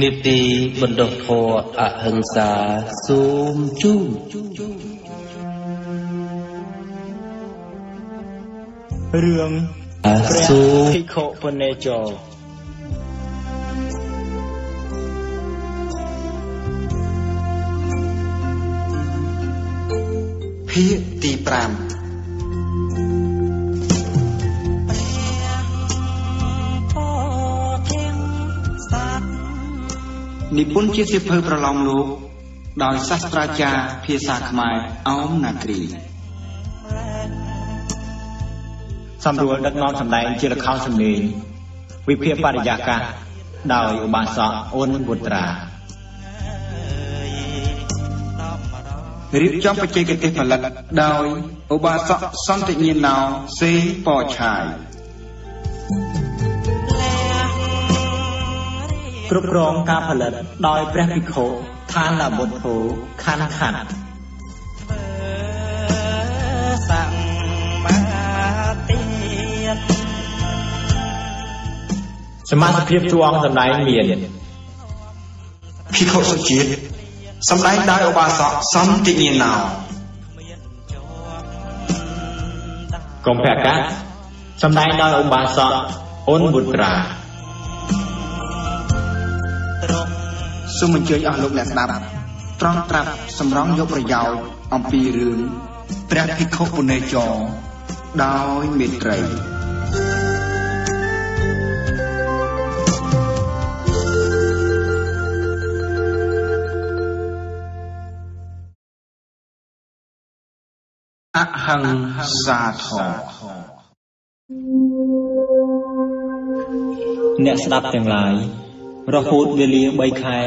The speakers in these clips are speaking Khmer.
នេតិបណ្ដុះធម៌អហិង្សាសូមជូនរឿងអសូភិក្ខុពនេចរភាគទី5 និពន្ធជាសៀវភៅប្រឡងលោក ដោយសាស្ត្រាចារ្យភាសាខ្មែរអោមណាគ្រីសម្រួលដឹកនាំសម្ដែងជាលខោសំឡេងវិភាគបរិយាកាសដោយឧបាសកអូនវុត្រារៀបចំបច្ចេកទេសផលិតដោយឧបាសកសន្តិញ្ញាណោសេពឆាយ គ្រប់គ្រងការផលិត ដោយព្រះភិក្ខុឋានលបុទ្ធោខណ្ឌខណ្ឌសមាជភាពតួអង្គសម្ដែងមានភិក្ខុសុជាតិសម្ដែងដោយឧបាសកសន្តិញាណោកុំភកាសម្ដែងដោយឧបាសកអូនបុត្រា សូមអញ្ជើញអស់លោកអ្នកស្ដាប់ត្រង់ត្រាប់សម្រង់យកប្រយោជន៍អំពីរឿងព្រះភិក្ខុពុនេចរដោយមេត្រីអហង្សាធម៌អ្នកស្ដាប់ទាំងឡាយ រហូតវេលា3ខែ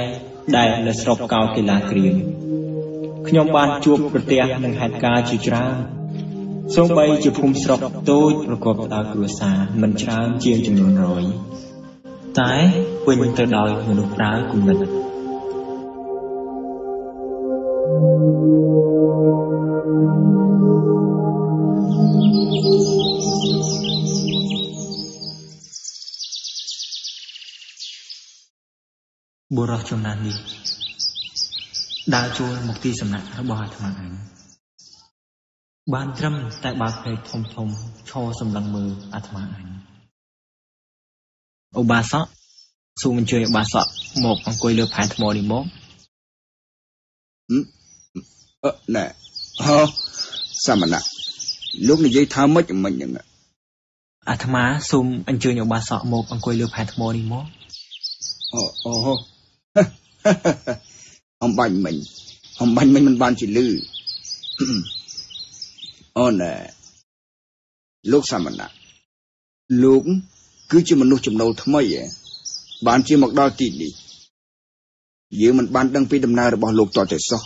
ដែលនៅស្រុកកោកីឡាក្រៀមខ្ញុំបានជួបប្រទះនឹងហេតុការណ៍ជាច្រើនសូម្បីជាភូមិស្រុកតូចប្រកបដោយគ្រួសារមិនច្រើនជាងចំនួន100តែពេញទៅដោយមនុស្សប្រើគំនិត រសចំណាននេះដើរចូលមកទីសំណាក់របស់អាត្មាអញបានត្រឹមតែបើកភ្នែកធំធំឈរសម្លឹងមើលអាត្មាអញឧបាសកសូមអញ្ជើញឧបាសកមកអង្គុយលើផែនថ្មនេះមកអឺណែហោសមណៈលោកនិយាយថាម៉េចមិញហ្នឹងអាត្មាសូមអញ្ជើញឧបាសកមកអង្គុយលើផែនថ្មនេះមកអូអូ អំបាញ់មិញអំបាញ់មិញមិនបានជាលឺអូនលោកសមណៈលោកគឺជាមនុស្សចំណូលថ្មីឯបានជាមកដល់ទីនេះយើងមិនបានដឹងពីដំណើររបស់លោកតតែសោះ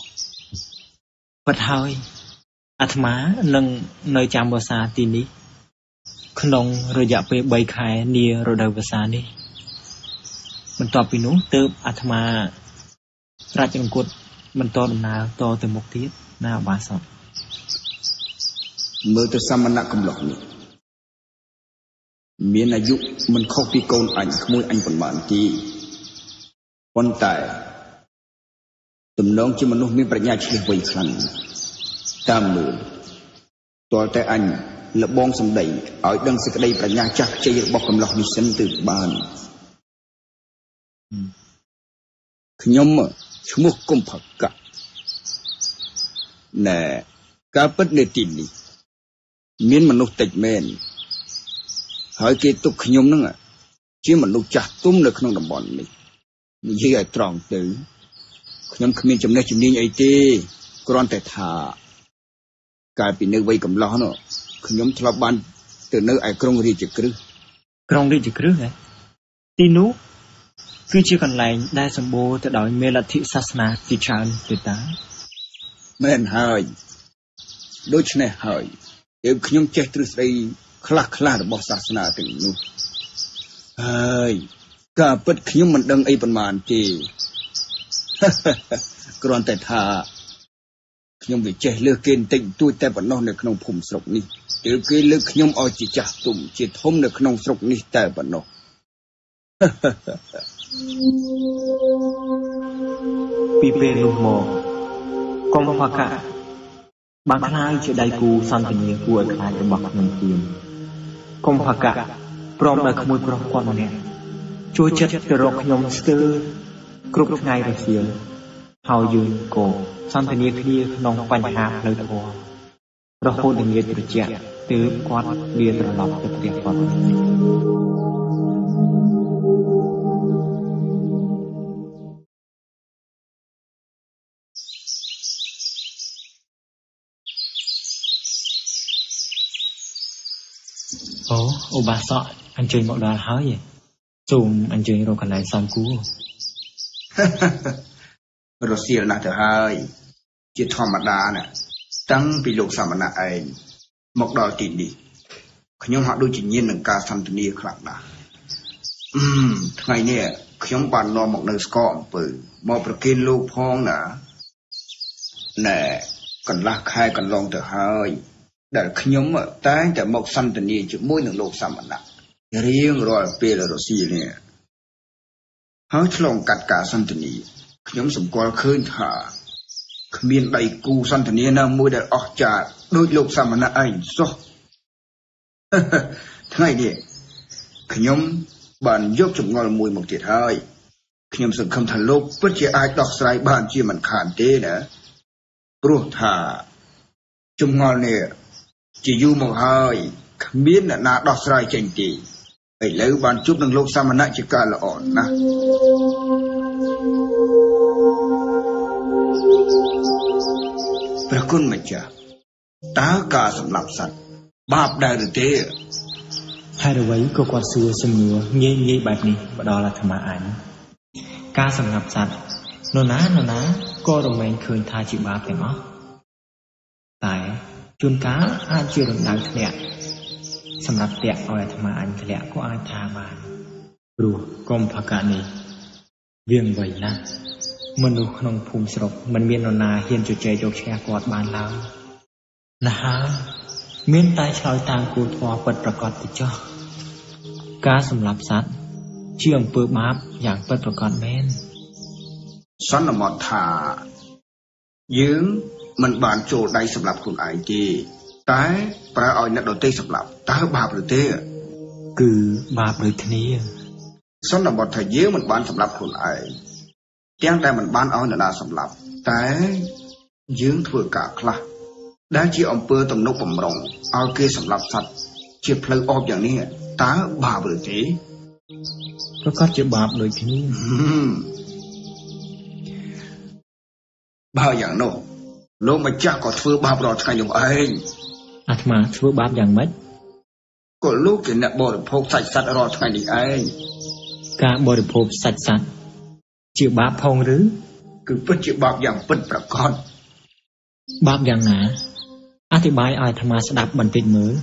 ពិតហើយអាត្មានឹងនៅចាំវសាទីនេះ ក្នុងរយៈពេល3ខែនារដូវវស្សានេះ បន្ទាប់ពីនោះទើបអាត្មារាជអង្គត់បន្តដំណើរតទៅមុខទៀតណាបាសតមើលទៅសមណៈកំឡុះនេះមានអាយុមិនខុសពីកូនអញក្មួយអញប៉ុន្មានទេប៉ុន្តែទំនងជាមនុស្សមានប្រាជ្ញាឆ្លៀសវៃខ្លាំងតាមមើលតើតែអញលបងសម្ដីឲ្យដឹងសេចក្តីប្រាជ្ញាចាស់ខ្ចីរបស់កំឡុះនេះសិនទៅបាន ខ្ញុំឈ្មោះកុំផកៈណែការពិតនៅទីនេះ មានមនុស្សតិចមែនហើយគេទុកខ្ញុំនឹងជាមនុស្សចាស់ទុំនៅក្នុងតំបន់នេះនិយាយឲ្យត្រង់ទៅខ្ញុំគ្មានចំណេះជំនាញអីទេគ្រាន់តែថាកាលពីនៅវ័យកំឡោះនោះខ្ញុំធ្លាប់បានទៅនៅឯក្រុងរាជក្រឹសក្រុងរាជក្រឹសហ៎ទីនោះ គឺជាកន្លែងដែលសម្បូរទៅដោយមេលទ្ធិសាសនាជាច្រើនទេតាមែនហើយដូច្នេះហើយទើបខ្ញុំចេះទ្រឹស្ដីខ្លះខ្លះរបស់សាសនាទាំងនោះហើយការពិតខ្ញុំមិនដឹងអីប៉ុន្មានទេគ្រាន់តែថាខ្ញុំវាចេះលើសគេបន្តិចតួចតែប៉ុណ្ណោះនៅក្នុងភូមិស្រុកនេះទើបគេលើកខ្ញុំឲ្យជាចាស់ទុំជាធំនៅក្នុងស្រុកនេះតែប៉ុណ្ណោះ ពីពេលនោះមកកុំផកៈបានខ្លាយជាដៃគូសន្តានាគួរឲ្យខ្លាចរបស់ខ្ញុំទៀនកុំផកៈព្រមដោយក្មួយប្រុសគាត់ម្នាក់ជួយចិត្តទៅរកខ្ញុំស្ទើរគ្រប់ថ្ងៃរសៀលហើយយើងក៏សន្តានាគ្នាក្នុងបញ្ហាផ្លូវធម៌រហូតដល់ងាយត្រជាក់ទើបគាត់លាត្រឡប់ទៅផ្ទះគាត់ អូឧបាសកអញ្ជើញមកដល់ហើយសូមអញ្ជើញរកកន្លែងសំគួររសៀលណាស់ទៅហើយ ជាធម្មតាណាតាំងពីលោកសមណៈឯងមកដល់ទីនេះខ្ញុំហាក់ដូចជាញៀននឹងការសន្ទនាខ្លាំងណាស់អឺថ្ងៃនេះខ្ញុំបាននាំមកនៅស្កអំពើមកប្រគិនលោកផងណាណែកន្លះខែកន្លងទៅហើយ ដែលខ្ញុំតែងតែមកសន្ទនាជាមួយនឹងលោកសមណៈរៀងរាល់ពេលរសៀលនេះហើយឆ្លងកាត់ការសន្ទនាខ្ញុំសម្គាល់ឃើញថាគ្មានដៃគូសន្ទនាណាមួយដែលអស្ចារ្យដូចលោកសមណៈឯងសោះថ្ងៃនេះខ្ញុំបានយកចម្ងល់មួយមកទៀតហើយខ្ញុំសង្ឃឹមថាលោកពិតជាអាចដោះស្រាយបានជាមិនខានទេណាព្រោះថាចម្ងល់នេះ ជាយូរមកហើយគ្មានអ្នកណាដោះស្រាយចេញទេឥឡូវបានជួបនឹងលោកសមណៈជាការល្អណាស់ព្រះគុណម្ចាស់តើការសម្លាប់សត្វបាបដែរឬទេហេតុអ្វីក៏គាត់សួរសំណួរងាយងាយបែបនេះមកដល់អាត្មាអញការសម្លាប់សត្វនរណានរណាក៏រមែងឃើញថាជាបាបទាំងអស់តែ ជួនកាលអាចជារំដៅធ្លាក់សម្រាប់តាក់ឲ្យអាត្មាអញធ្លាក់ក៏អាចថាបានព្រោះកុំផកនេះវាងវៃណាស់មនុស្សក្នុងភូមិស្រុកមិនមាននរណាហ៊ានជជែកយកឈ្នះគាត់បានឡើយណាស់មានតែឆ្លើយតាមគោលធម៌ពិតប្រកបទៅចោះការសម្លាប់សត្វជាអំពើបាបយ៉ាងពិតប្រកបមែនសន្មតថាយើង មិនបានចូលដៃសម្រាប់ខ្លួនឯងទេតែប្រើឲ្យអ្នកដទៃសម្លាប់តើបាបឬទេ គឺបាបដូចគ្នាសន្មតថាយើងមិនបានសម្លាប់ខ្លួនឯងទាំងតែមិនបានឲ្យនរណាសម្លាប់តែយើងធ្វើការខ្លះដែលជាអំពើទំនុកបំរុងឲ្យគេសម្លាប់សត្វជាផ្លូវអបយ៉ាងនេះតើបាបឬទេប្រកាសជាបាបដូចគ្នាបើយ៉ាងនោះ លោកម្ចាស់ក៏ធ្វើបាបរាល់ថ្ងៃនោះឯងអាត្មាធ្វើបាបយ៉ាងម៉េចក៏លោកជាអ្នកបរិភោគសាច់សត្វរាល់ថ្ងៃនេះឯងការបរិភោគសាច់សត្វជាបាបផងឬគឺពិតជាបាបយ៉ាងពិតប្រាកដបាបយ៉ាងណាអធិប្បាយឲ្យអាត្មាស្ដាប់បន្តិចមើល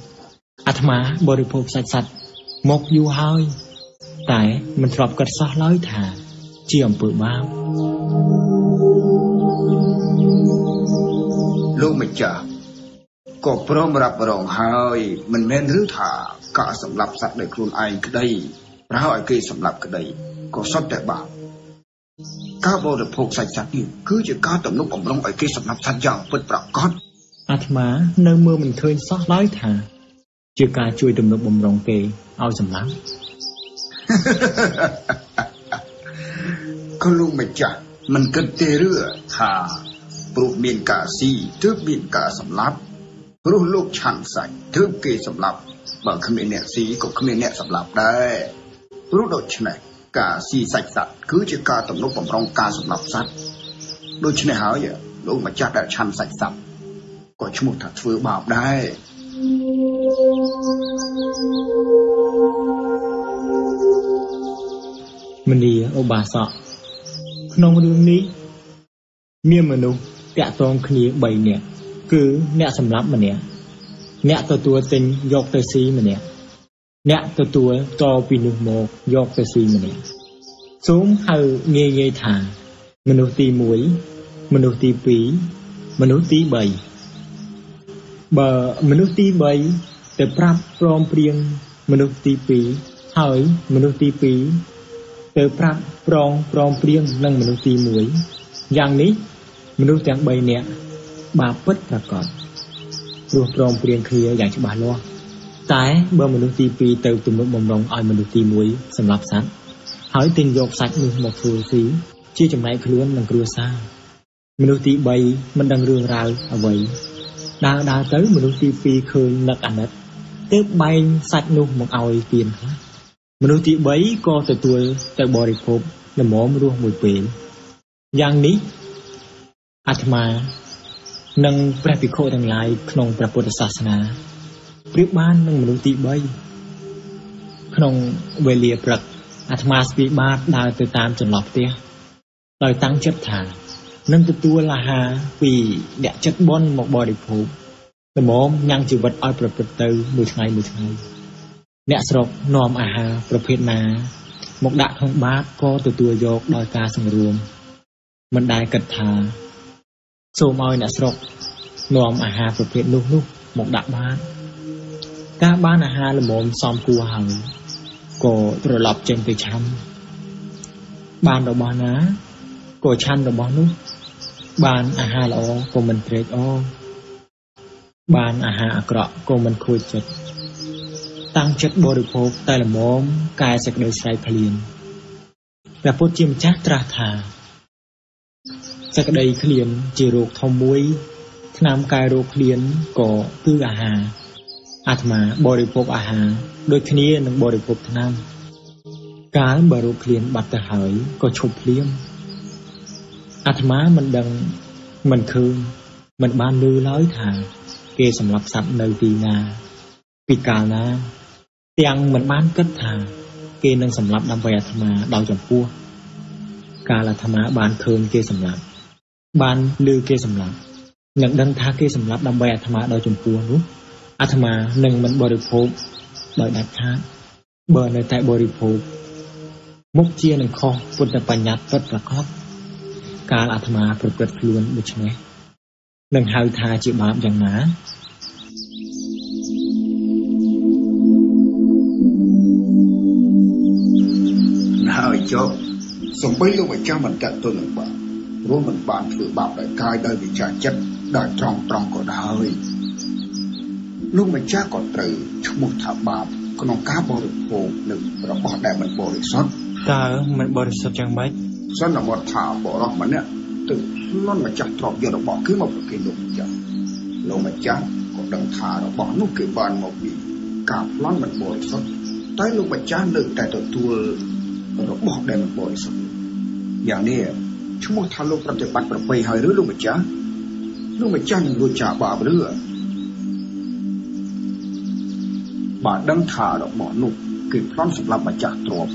អាត្មាបរិភោគសាច់សត្វមកយូរហើយតែមិនធ្លាប់គិតសោះឡើយថា ជាអំពើបាប លោកម្ចាស់ក៏ព្រមរ៉ាប់រងហើយមិនមែនឬថាការសម្លាប់សត្វដោយខ្លួនឯងក្តីប្រហែលឲ្យគេសម្លាប់ក្តីក៏សុទ្ធតែបាបការបរិភោគសាច់សត្វនេះគឺជាការទំនុកបំរុងឲ្យគេសម្លាប់សត្វយ៉ាងពិតប្រាកដអាត្មានៅមើលមិនឃើញសោះឡើយថា ជាការជួយទំនុកបំរុងគេឲ្យសម្លាប់ក៏លោកម្ចាស់មិនគិតទេឬថា ព្រោះមានការស៊ីទើបមានការសម្លាប់ព្រោះលោកឆាន់សាច់ទើបគេសម្លាប់បើគ្មានអ្នកស៊ីក៏គ្មានអ្នកសម្លាប់ដែរព្រោះដូច្នេះការស៊ីសាច់សត្វគឺជាការទំនុកបំរុងការសម្លាប់សត្វដូច្នេះហើយលោកម្ចាស់ដែលឆាន់សាច់សត្វក៏ឈ្មោះថាធ្វើបាបដែរមនីឧបាសកក្នុងរឿងនេះមានមនុស្ស តាក់ទងគ្នា3នាក់គឺអ្នកសម្លាប់ម្នាក់អ្នកទទួលទិញយកទៅស៊ីម្នាក់អ្នកទទួលតពីនោះមកយកទៅស៊ីម្នាក់សូមហៅងាយងាយថា មនុស្សទី1មនុស្សទី2មនុស្សទី3បើមនុស្សទី3ទៅប្រាប់ព្រមព្រៀងមនុស្សទី2ហើយមនុស្សទី2ទៅប្រាប់ប្រងប្រងព្រៀងនឹងមនុស្សទី1យ៉ាងនេះ មនុស្សទាំង3នាក់បាបពិតប្រកបព្រោះប្រងព្រៀងគ្នាយ៉ាងច្បាស់លាស់តែបើមនុស្សទី2ទៅទំនុកបំរុងឲ្យមនុស្សទី1សម្លាប់សត្វហើយទិញយកសាច់នោះមកធ្វើស៊ីជាចំណែកខ្លួននឹងគ្រួសារមនុស្សទី3មិនដឹងរឿងរ៉ាវអ្វីដើរដើរទៅមនុស្សទី2ឃើញនឹកអាណិតទើបបែងសាច់នោះមកឲ្យទៀនខ្លះមនុស្សទី3ក៏ទទួលទៅបរិភោគលមមរស់មួយពេលយ៉ាងនេះ អាត្មានិងព្រះភិក្ខុទាំងឡាយក្នុងព្រះពុទ្ធសាសនាប្រៀបបាននឹងមនុស្សទី3ក្នុងវេលាព្រឹកអាត្មាស្ពីបាតដើរទៅតាមចន្លោះផ្ទះដោយតាំងចិត្តថានឹងទទួលអាហារពីអ្នកចិត្តបន់មកបរិភោគល្មមញ៉ាំងជីវិតឲ្យប្រព្រឹត្តទៅមួយថ្ងៃមួយថ្ងៃអ្នកស្រុកនាំអាហារប្រភេទណា មកដាក់ក្នុងបាតក៏ទទួលយកដោយការសង្រួមមិនដែលគិតថា សូមឲ្យអ្នកស្រុកនាំអាហារប្រភេទនោះនោះមកដាក់បាតការបានអាហារល្មមសមគួរហើយក៏ត្រឡប់ចេញទៅឆាន់បានរបស់ណាក៏ឆាន់របស់នោះ បានអាហារល្អក៏មិនត្រេកអរបានអាហារអាក្រក់ក៏មិនខូចចិត្តតាំងចិត្តបរិភោគតែល្មមកែសេចក្តីស្រែកភ្លាមព្រះពុទ្ធជាម្ចាស់ត្រាស់ថា សេចក្តីឃ្លានជារោគធំមួយឆ្នាំកែរោគឃ្លានក៏គឺអាហារអាត្មាបរិភោគអាហារដូចគ្នានឹងបរិភោគថ្នាំកាលបើរោគឃ្លានបាត់ទៅហើយក៏ឈប់ភ្លាមអាត្មាមិនដឹងមិនឃើញមិនបានឮឡើយថា គេសម្លាប់សត្វនៅទីណា ពីកាលណា ទាំងមិនបានគិតថា គេនឹងសម្លាប់ដើម្បីអាត្មាដោយចំពោះ កាលអាត្មាបានឃើញគេសម្លាប់ បានឮគេសម្លាប់នឹងដឹងថាគេសម្លាប់ដើម្បីអាត្មាដោយចំពោះនោះអាត្មានឹងមិនបរិភោគដោយដាច់ខាតបើនៅតែបរិភោគមុខជានឹងខុសពុទ្ធបញ្ញត្តិពិតប្រាកដកាលអាត្មាប្រព្រឹត្តខ្លួនដូច្នេះនឹងហៅថាជាបាបយ៉ាងណាហើយចុះសំបីលោកម្ចាស់មិនកាត់ទុននឹងបាប ព្រោះមិនបានធ្វើបាបដោយកាយដោយវិចារចិត្តដោយត្រង់ត្រង់ក៏ដោយលោកម្ចាស់ក៏ត្រូវឈ្មោះថាបាបក្នុងការបរិភោគនឹងរបស់ដែលមិនបរិសុទ្ធតើមិនបរិសុទ្ធយ៉ាងម៉េចសន្មតថាបរោះម្នាក់ទៅលន់ម្ចាស់ទ្រព្យយករបស់គឺមកប្រគេនលោកម្ចាស់លោកម្ចាស់ក៏ដឹងថារបស់នោះគឺបានមកពីការប្លន់មិនបរិសុទ្ធតែលោកម្ចាស់នៅតែទទួលរបស់ដែលមិនបរិសុទ្ធយ៉ាងនេះ ឈ្មោះថាលោកប្រតិបត្តិប្រពៃហើយឬលោកម្ចាស់លោកម្ចាស់នឹងរួចចាបាបឬបើដឹងថារបស់នោះគឺប្លន់សម្រាប់ម្ចាស់ទ្រព្យ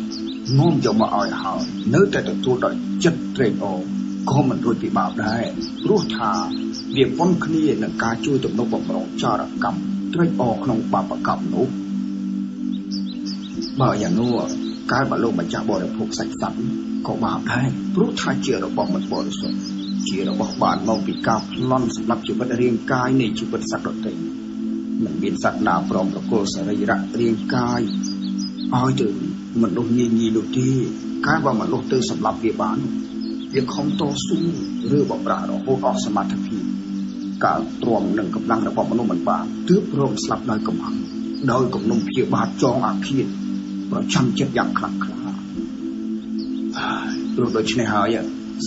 នាំយកមកឲ្យហើយនៅតែទទួលដោយចិត្តត្រេកអរក៏មិនរួចពីបាបដែរព្រោះថាវាប៉ុនគ្នានឹងការជួយទំនុកបំរុងចរកម្មត្រេកអរក្នុងបាបកម្មនោះបើយ៉ាងនោះកាលបើលោកម្ចាស់បរិភោគសាច់សត្វ ក៏បាបដែរព្រោះថាជារបស់មិនបរិសុទ្ធជារបស់បានមកពីការប្លន់សម្រាប់ជីវិតរាងកាយនៃជីវិតសត្វដទៃមិនមានសត្វណាព្រមប្រគល់សរីរៈរាងកាយឲ្យទៅមនុស្សញីញីនោះទេកាលបើមនុស្សទៅសម្លាប់វាបានវាខំតស៊ូឬបំរើរហូតអស់សមត្ថភាពកាលទ្រាំនឹងកម្លាំងរបស់មនុស្សមិនបានទើបរងស្លាប់ដោយកំហឹងដោយគំនុំព្យាបាទចងអាឃាតប្រចាំចិត្តយ៉ាងខ្លាំងក្លា ព្រោះដូច្នេះហើយ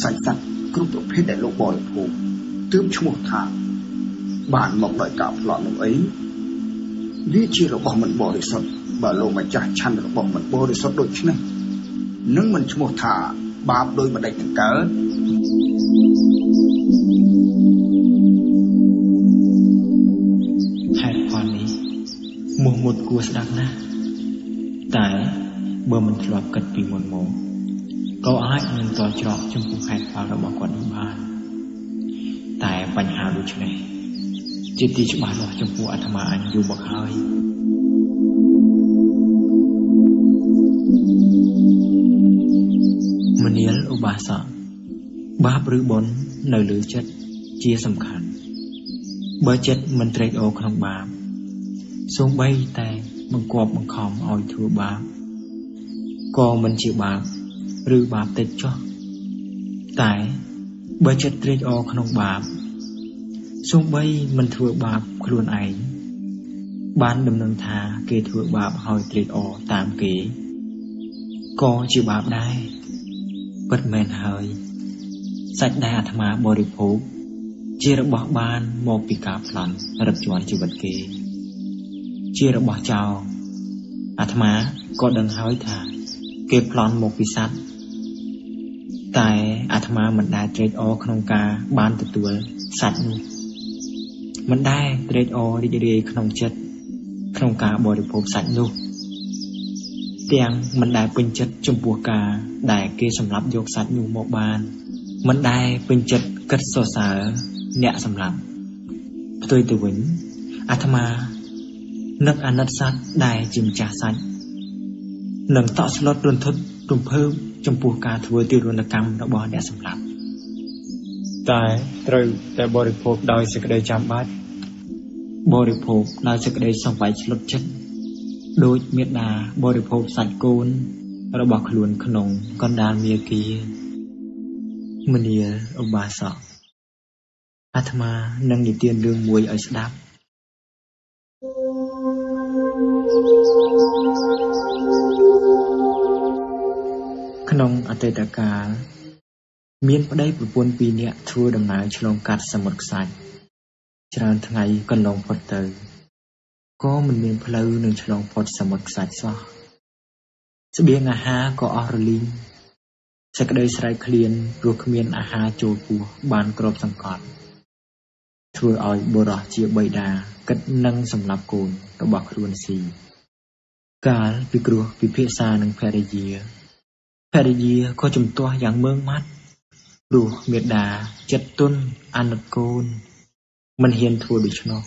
សាច់សត្វគ្រប់ប្រភេទដែលលោកបរិភោគទើបឈ្មោះថា បានមកដោយការប្លន់នោះអីវាជារបស់មិនបរិសុទ្ធបើលោកម្ចាស់ឆាន់របស់មិនបរិសុទ្ធដូច្នេះនឹងមិនឈ្មោះថាបាបដោយម្ដេចនឹងកើតហេតុផលនេះមុះមុតគួរស្ដាប់ណាស់តែបើមិនធ្លាប់គិតពីមុនមក ក៏អាចនឹងតច្រកចំពោះហេតុផលរបស់គាត់នេះបាន តែបញ្ហាដូចនេះជាទីច្បាស់លាស់ចំពោះអាត្មាអញយូរមកហើយមនាលឧបាសកបាបឬបុណ្យនៅលើចិត្តជាសំខាន់បើចិត្តមិនត្រេកអរក្នុងបាបសូម្បីតែបង្គាប់បង្ខំឲ្យធ្វើបាបក៏មិនជាបាប ឬបាបតិចចុះតែបើចិត្តត្រេកអរក្នុងបាបសូម្បីមិនធ្វើបាបខ្លួនឯងបានដំណឹងថាគេធ្វើបាបហើយត្រេកអរតាមគេក៏ជាបាបដែរពិតមែនហើយសាច់ដែលអាត្មាបរិភោគជារបស់បានមកពីការប្លន់រឹតជាន់ជីវិតគេ ជារបស់ចោលអាត្មាក៏ដឹងហើយថា គេប្លន់មកពីសត្វ តែអាត្មាមិនដែលត្រេកអរក្នុងការបានទទួលសាច់នោះមិនដែលត្រេកអររីករាយក្នុងចិត្តក្នុងការបរិភោគសាច់នោះទាំងមិនដែលពេញចិត្តចំពោះការដែលគេសម្លាប់យកសាច់នោះមកបានមិនដែលពេញចិត្តគិតសរសើរអ្នកសម្លាប់ផ្ទុយទៅវិញអាត្មានឹកអាណិតសត្វដែលជាម្ចាស់សាច់នឹងតក់ស្លុតរន្ធត់រំភើប ចំពោះការធ្វើទារុណកម្មរបស់អ្នកសម្លាប់តែត្រូវតែបរិភោគដោយសេចក្តីចាំបាច់បរិភោគដោយសេចក្តីសង្វ័យឆ្លុតចិត្តដូចមេដាបរិភោគសាច់កូនរបស់ខ្លួនក្នុងកណ្ដាលមាគាមនាឧបាសកអាត្មានឹងនិទានរឿងមួយឲ្យស្ដាប់ ក្នុងអតីតកាល មានប្តីប្រពន្ធពីរនាក់ធ្វើដំណើរឆ្លងកាត់សមុទ្រខ្សាច់ច្រើនថ្ងៃកន្លងផុតទៅក៏មិនមានផ្លូវនឹងឆ្លងផុតសមុទ្រខ្សាច់សោះស្បៀងអាហារក៏អស់រលីងសេចក្តីស្រែកឃ្លានព្រោះគ្មានអាហារចូលពោះបានគ្របសង្កត់ធ្វើឲ្យបុរសជាបិតាគិតនឹងសម្លាប់កូនរបស់ខ្លួនស៊ីកាលពិគ្រោះពិភាក្សានឹងភរិយា ភរិយាក៏ជំទាស់យ៉ាងមើងម៉ាត់ព្រោះមេដាចិត្តទុនអាណិតកូន មិនហ៊ានធ្វើដូច្នោះ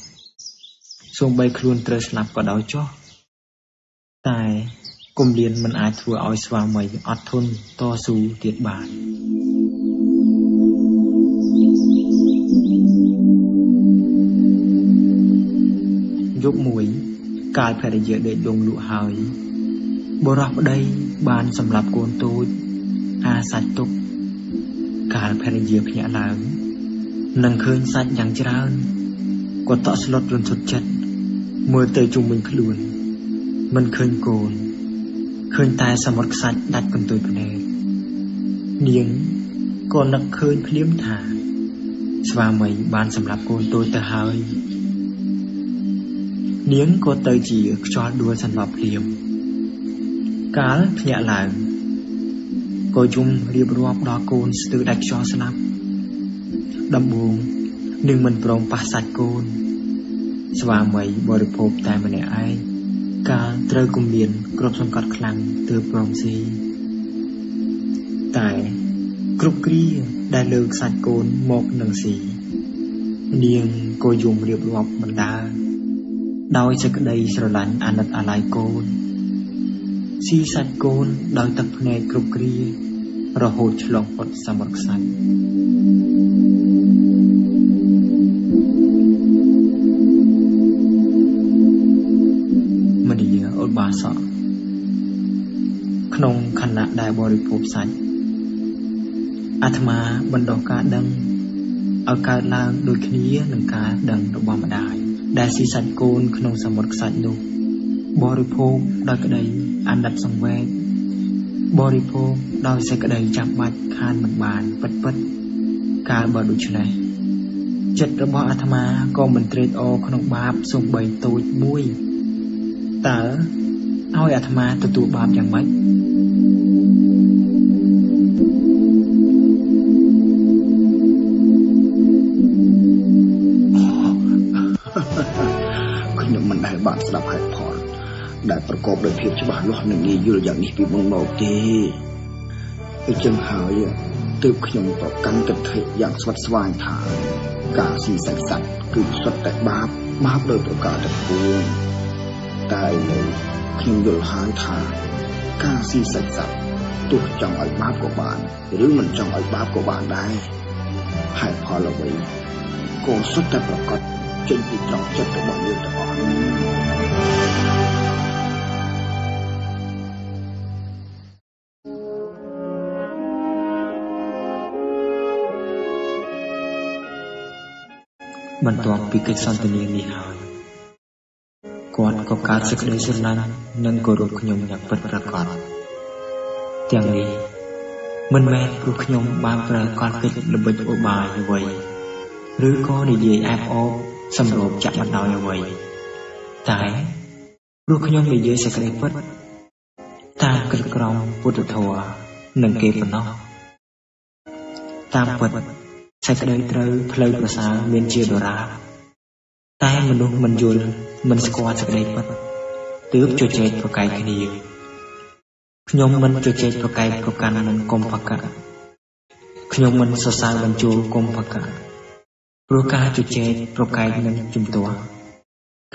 សូម្បីខ្លួនត្រូវស្លាប់ក៏ដោយចុះតែគុំលៀនមិនអាចធ្វើឲ្យស្វាមីអត់ធន់តស៊ូទៀតបានយប់មួយកាលភរិយាដេកលងលក់ហើយ បុរសប្តីបានសម្លាប់កូនតូច អាសាច់ទុក កាលភរិយាភ្ញាក់ឡើងនឹងឃើញសាច់យ៉ាងច្រើនក៏តក់ស្លុតរន្ធត់ចិត្តមើលទៅជុំវិញខ្លួន មិនឃើញកូនឃើញតែសមុទ្រខ្សាច់ដាច់កន្ទុយភ្នែកនាងក៏នឹកឃើញភ្លាមថា ស្វាមីបានសម្លាប់កូនតូចទៅហើយនាងក៏ទៅជាខ្យល់ដួលសន្លប់ភ្លាម កាលភ្ញាក់ឡើងក៏យំរៀបរាប់ដល់កូនស្ទើរដាច់ខ្យល់ស្លាប់ដំបូងនឹងមិនព្រមប៉ះសាច់កូន ស្វាមីបរិភោគតែម្នាក់ឯងកាលត្រូវគំនានគ្របសង្កត់ខ្លាំងទើបព្រមស៊ីតែគ្រប់គ្រាដែលលើកសាច់កូនមកនឹងស៊ីនាងក៏យំរៀបរាប់បណ្ដា ដោយសេចក្តីស្រឡាញ់អាណិតអាល័យកូន ស៊ីសាច់កូនដោយទឹកភ្នែកគ្រប់គ្រា រហូតឆ្លងផុតសមុទ្រខ្សាច់មនីឧបាសកក្នុងខណៈដែលបរិភោគសាច់អាត្មាបណ្ដោះការដឹងឲ្យកើតឡើងដូចគ្នានឹងការដឹងរបស់ម្ដាយដែលស៊ីសាច់កូនក្នុងសមុទ្រខ្សាច់នោះបរិភោគដោយក្តី អាណិតសង្វេគបរិភោគដោយសេចក្តីចាំបាច់ខានមិនបានពិតពិតកាលបើដូច្នេះចិត្តរបស់អាត្មាក៏មិនត្រេកអរក្នុងបាបសំបីតូចមួយតើឲ្យអាត្មាទទួលបាបយ៉ាងម៉េច ភាពច្បាស់លាស់និងងាយយល់យ៉ាងនេះពីមុនមកទេអញ្ចឹងហើយទើបខ្ញុំប្រកាន់ទិដ្ឋិយ៉ាងស្វិតស្វាញថា ការស៊ីសាច់សត្វគឺសុទ្ធតែបាបបាបដោយប្រការទាំងពួងតែឥឡូវខ្ញុំយល់ហើយថាការស៊ីសាច់សត្វទោះចង់ឲ្យបាបក៏បានឬមិនចង់ឲ្យបាបក៏បានដែរហេតុផលអ្វីក៏សុទ្ធតែប្រកបចេញពីត្រង់ចិត្តរបស់យើងទាំងអស់ បន្ទាប់ពីកិច្ចសន្ទនានេះហើយគាត់ក៏កើតសេចក្តីស្រឡាញ់និងគោរពខ្ញុំយ៉ាងពិតប្រាកដទាំងនេះមិនមែនព្រោះខ្ញុំបានប្រើកលកិច្ចល្បិចឧបាយអ្វីឬក៏និយាយអែបអបសម្របចាក់បណ្ដោយអ្វីតែព្រោះខ្ញុំនិយាយសេចក្តីពិតតាមកិច្ចក្រមពុទ្ធធម៌និងគេប៉ុណ្ណោះតាមពិត សេចក្តីត្រូវផ្លូវប្រសើរមានជាដរាបតែមនុស្សមិនយល់មិនស្គាល់សេចក្តីពិតទើបជជែកប្រកែកគ្នាខ្ញុំមិនជជែកប្រកែកប្រកាន់នឹងគុំភកៈខ្ញុំមិនសរសើរបញ្ចូលគុំភកៈព្រោះការជជែកប្រកែកនឹងជំទាស់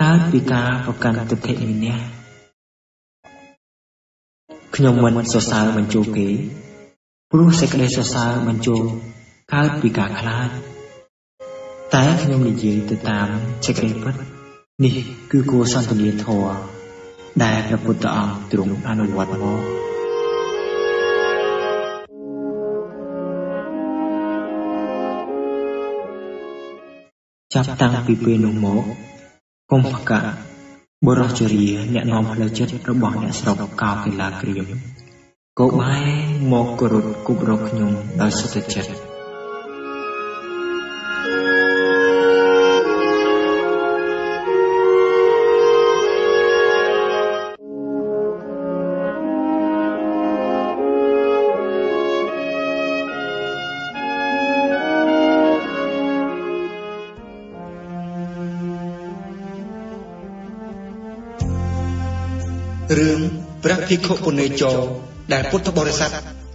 កើតពីការប្រកាន់ទិដ្ឋិវិន័យខ្ញុំមិនសរសើរបញ្ចូលគេព្រោះសេចក្តីសរសើរបញ្ចូល កើតពីការខ្លាចតែខ្ញុំនិយាយទៅតាមសេចក្តីពិតនេះគឺគួរសន្ទនាធម៌ដែលព្រះពុទ្ធអង្គទ្រង់អនុវត្តមកចាប់តាំងពីពេលនោះមកកុំភកៈបុរសជរាអ្នកនាំផ្លូវចិត្តរបស់អ្នកស្រុកកោកេឡាក្រៀមក៏បែរមកគោរពគប់រកខ្ញុំដោយសុទ្ធចិត្ត រឿងព្រះភិក្ខុពុនេចោដែលពុទ្ធបរិស័ទ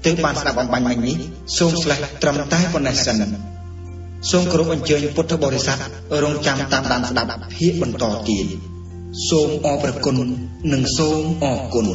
ទើបបានស្ដាប់អំបញ្ញមិញនេះសូមស្លេះត្រឹមតែប៉ុណ្ណេះសិនសូមគោរពអញ្ជើញពុទ្ធបរិស័ទរងចាំតាមដានស្ដាប់ភាគបន្តទៀតសូមអរព្រគុណនិងសូមអរគុណ